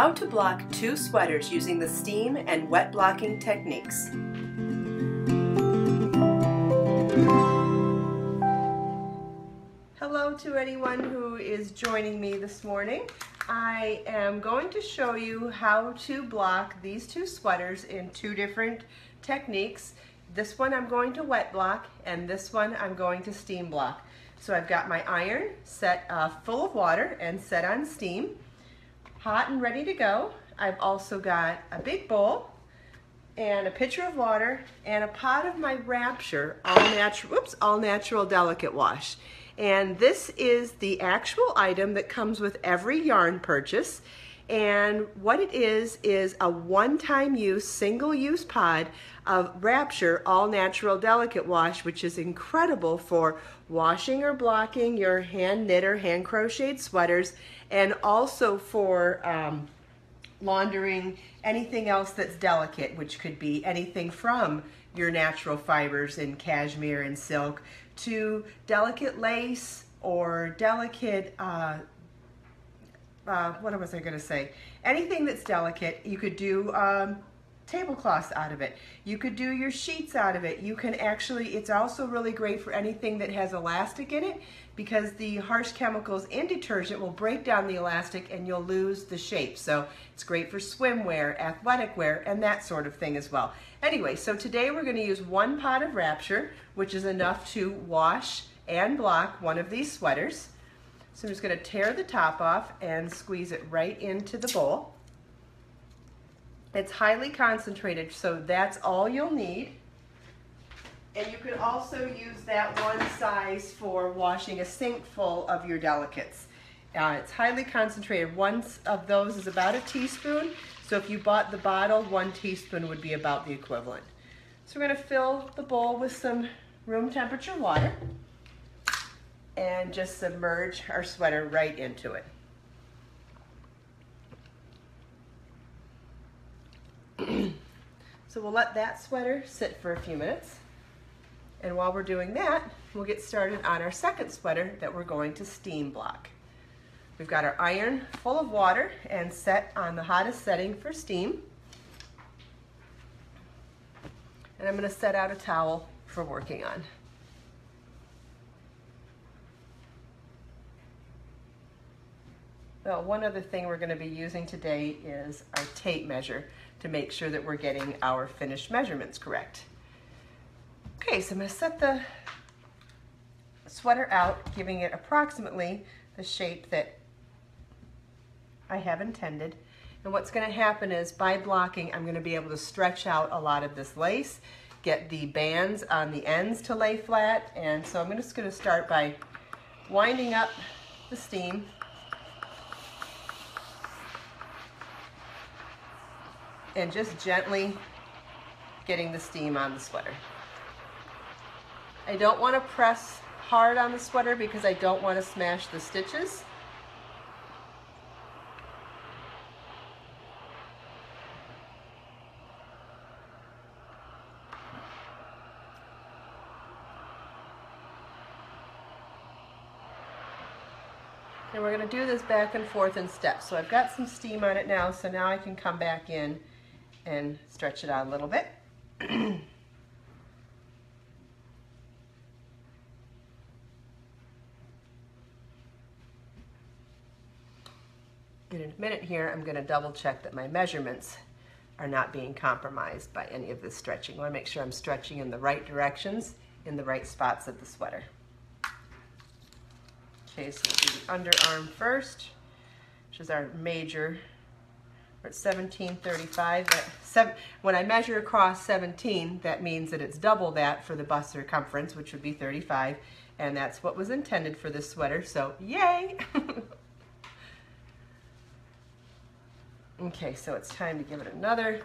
How to block two sweaters using the steam and wet blocking techniques. Hello to anyone who is joining me this morning. I am going to show you how to block these two sweaters in two different techniques. This one I'm going to wet block and this one I'm going to steam block. So I've got my iron set uh, full of water and set on steam, hot and ready to go. I've also got a big bowl and a pitcher of water and a pot of my Rapture all natural, oops, all natural delicate wash. And this is the actual item that comes with every yarn purchase. And what it is, is a one-time use, single-use pod of Rapture All Natural Delicate Wash, which is incredible for washing or blocking your hand knit or hand crocheted sweaters, and also for um, laundering anything else that's delicate, which could be anything from your natural fibers in cashmere and silk to delicate lace or delicate uh, uh, what was I going to say? Anything that's delicate, you could do um, tablecloths out of it. You could do your sheets out of it. You can actually, it's also really great for anything that has elastic in it because the harsh chemicals in detergent will break down the elastic and you'll lose the shape. So it's great for swimwear, athletic wear, and that sort of thing as well. Anyway, so today we're going to use one pot of Rapture, which is enough to wash and block one of these sweaters. So I'm just going to tear the top off and squeeze it right into the bowl. It's highly concentrated, so that's all you'll need. And you can also use that one size for washing a sink full of your delicates. Uh, it's highly concentrated. One of those is about a teaspoon. So if you bought the bottle, one teaspoon would be about the equivalent. So we're going to fill the bowl with some room temperature water and just submerge our sweater right into it. so we'll let that sweater sit for a few minutes. And while we're doing that, we'll get started on our second sweater that we're going to steam block. We've got our iron full of water and set on the hottest setting for steam. And I'm going to set out a towel for working on. Well, one other thing we're going to be using today is our tape measure to make sure that we're getting our finished measurements correct. Okay, so I'm going to set the sweater out, giving it approximately the shape that I have intended. And what's going to happen is by blocking, I'm going to be able to stretch out a lot of this lace, get the bands on the ends to lay flat. And so I'm just going to start by winding up the steam and just gently getting the steam on the sweater. I don't want to press hard on the sweater because I don't want to smash the stitches. And we're going to do this back and forth in steps. So I've got some steam on it now, so now I can come back in and stretch it out a little bit. In a minute here, I'm going to double check that my measurements are not being compromised by any of this stretching. I want to make sure I'm stretching in the right directions, in the right spots of the sweater. Okay, so we'll do the underarm first, which is our major we're at 1735. Seven, when I measure across 17, that means that it's double that for the bust circumference, which would be 35. And that's what was intended for this sweater, so yay! okay, so it's time to give it another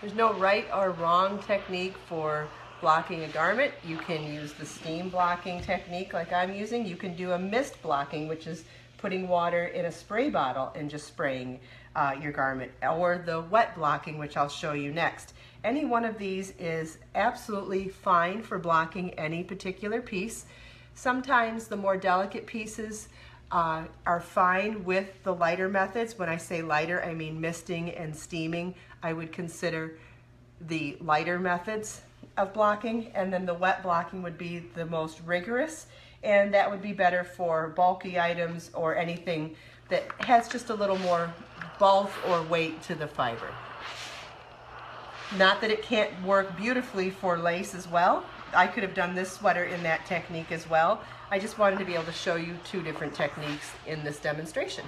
There's no right or wrong technique for blocking a garment. You can use the steam blocking technique like I'm using. You can do a mist blocking, which is putting water in a spray bottle and just spraying uh, your garment, or the wet blocking, which I'll show you next. Any one of these is absolutely fine for blocking any particular piece. Sometimes the more delicate pieces uh, are fine with the lighter methods. When I say lighter, I mean misting and steaming. I would consider the lighter methods of blocking, and then the wet blocking would be the most rigorous, and that would be better for bulky items or anything that has just a little more bulk or weight to the fiber. Not that it can't work beautifully for lace as well. I could have done this sweater in that technique as well. I just wanted to be able to show you two different techniques in this demonstration.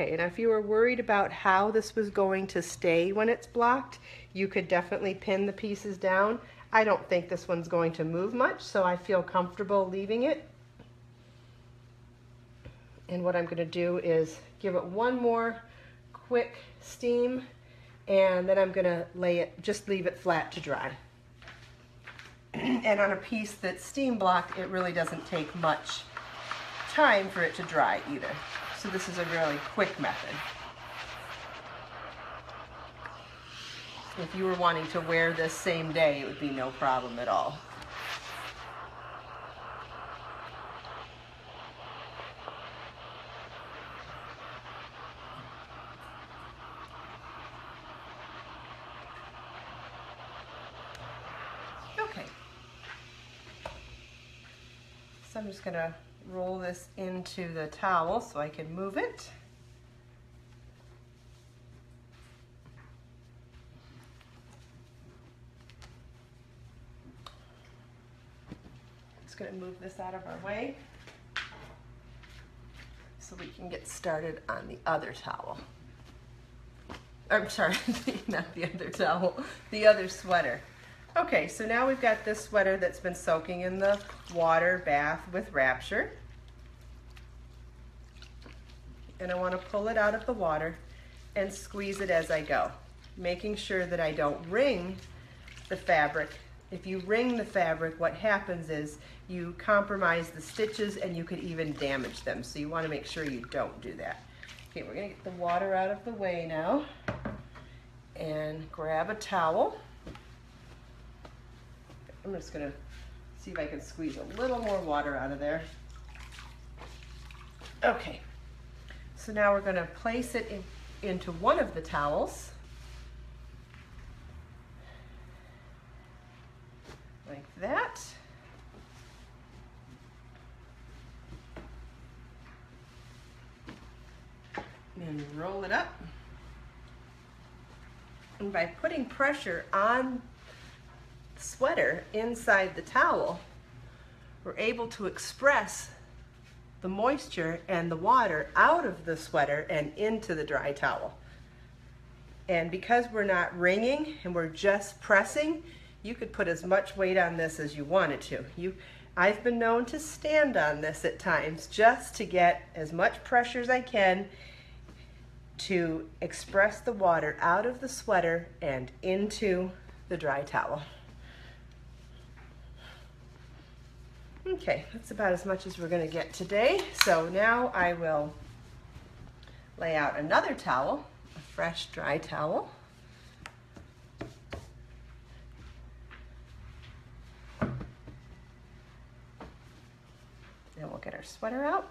Okay, and if you were worried about how this was going to stay when it's blocked, you could definitely pin the pieces down. I don't think this one's going to move much, so I feel comfortable leaving it. And what I'm going to do is give it one more quick steam, and then I'm going to lay it, just leave it flat to dry. and on a piece that's steam blocked, it really doesn't take much time for it to dry either. So this is a really quick method. If you were wanting to wear this same day, it would be no problem at all. Okay. So I'm just to roll this into the towel so I can move it. Just to move this out of our way so we can get started on the other towel. I'm sorry, not the other towel, the other sweater. Okay, so now we've got this sweater that's been soaking in the water bath with Rapture. And I want to pull it out of the water and squeeze it as I go, making sure that I don't wring the fabric. If you wring the fabric, what happens is you compromise the stitches and you could even damage them. So you want to make sure you don't do that. Okay, we're going to get the water out of the way now and grab a towel. I'm just gonna see if I can squeeze a little more water out of there. Okay, so now we're gonna place it in, into one of the towels. Like that. And roll it up. And by putting pressure on sweater inside the towel, we're able to express the moisture and the water out of the sweater and into the dry towel. And because we're not wringing and we're just pressing, you could put as much weight on this as you wanted to. You, I've been known to stand on this at times just to get as much pressure as I can to express the water out of the sweater and into the dry towel. Okay, that's about as much as we're going to get today. So now I will lay out another towel, a fresh dry towel. And we'll get our sweater out.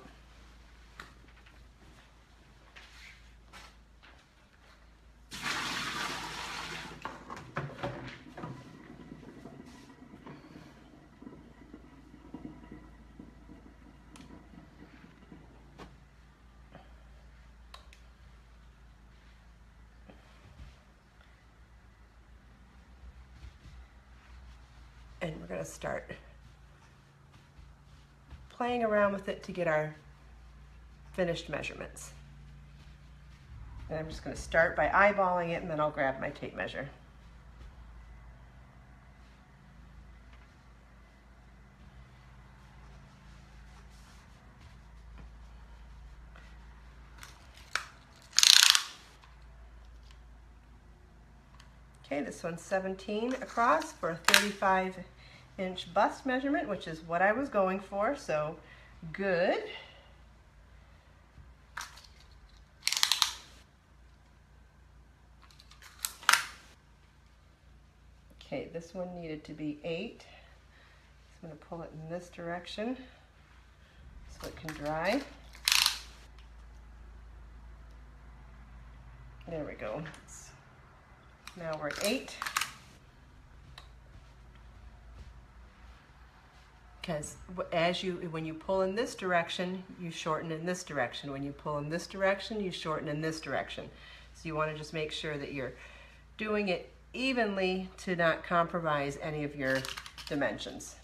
And we're going to start playing around with it to get our finished measurements. And I'm just going to start by eyeballing it and then I'll grab my tape measure. Okay, this one's 17 across for a 35 inch bust measurement, which is what I was going for, so good. Okay, this one needed to be eight. So I'm going to pull it in this direction so it can dry. There we go. Now we're at eight. Because as you, when you pull in this direction, you shorten in this direction. When you pull in this direction, you shorten in this direction. So you want to just make sure that you're doing it evenly to not compromise any of your dimensions.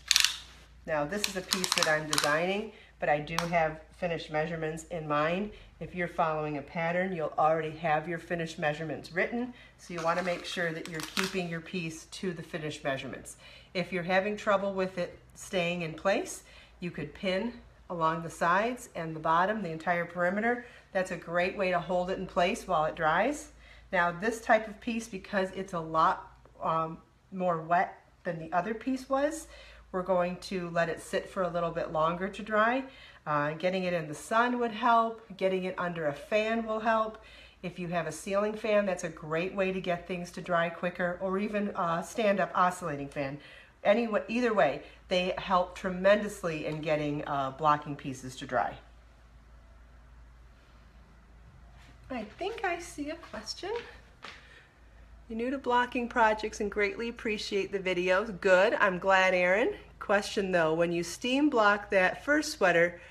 Now this is a piece that I'm designing, but I do have finished measurements in mind. If you're following a pattern, you'll already have your finished measurements written, so you want to make sure that you're keeping your piece to the finished measurements. If you're having trouble with it staying in place, you could pin along the sides and the bottom, the entire perimeter. That's a great way to hold it in place while it dries. Now this type of piece, because it's a lot um, more wet than the other piece was, we're going to let it sit for a little bit longer to dry. Uh, getting it in the sun would help. Getting it under a fan will help. If you have a ceiling fan, that's a great way to get things to dry quicker, or even a stand-up oscillating fan. Anyway, either way, they help tremendously in getting uh, blocking pieces to dry. I think I see a question. You're new to blocking projects and greatly appreciate the videos. Good, I'm glad, Aaron. Question though, when you steam block that first sweater,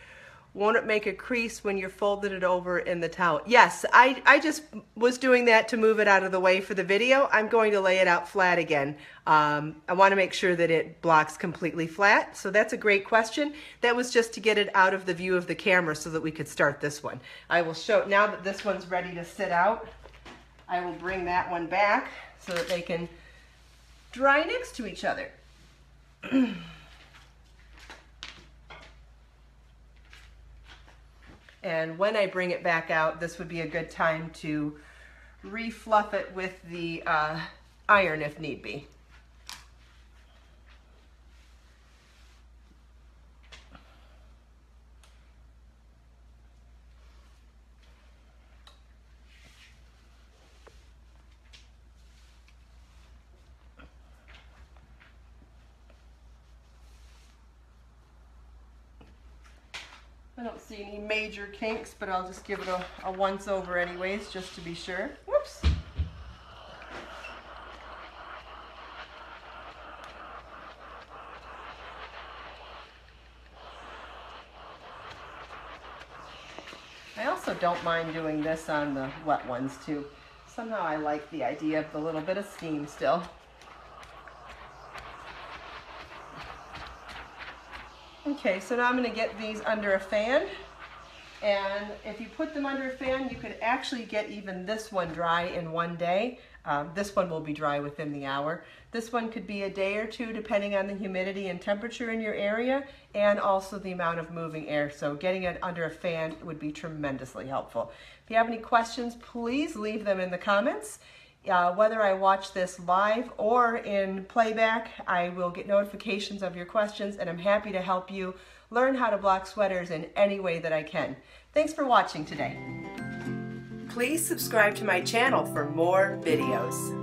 won't it make a crease when you're folded it over in the towel? Yes, I, I just was doing that to move it out of the way for the video. I'm going to lay it out flat again. Um, I want to make sure that it blocks completely flat. So that's a great question. That was just to get it out of the view of the camera so that we could start this one. I will show, now that this one's ready to sit out, I will bring that one back so that they can dry next to each other. And when I bring it back out, this would be a good time to refluff it with the uh, iron if need be. I don't see any major kinks, but I'll just give it a, a once over anyways, just to be sure. Whoops. I also don't mind doing this on the wet ones too. Somehow I like the idea of the little bit of steam still. Okay, so now I'm going to get these under a fan. And if you put them under a fan, you could actually get even this one dry in one day. Um, this one will be dry within the hour. This one could be a day or two depending on the humidity and temperature in your area and also the amount of moving air. So getting it under a fan would be tremendously helpful. If you have any questions, please leave them in the comments. Uh, whether I watch this live or in playback, I will get notifications of your questions and I'm happy to help you learn how to block sweaters in any way that I can. Thanks for watching today. Please subscribe to my channel for more videos.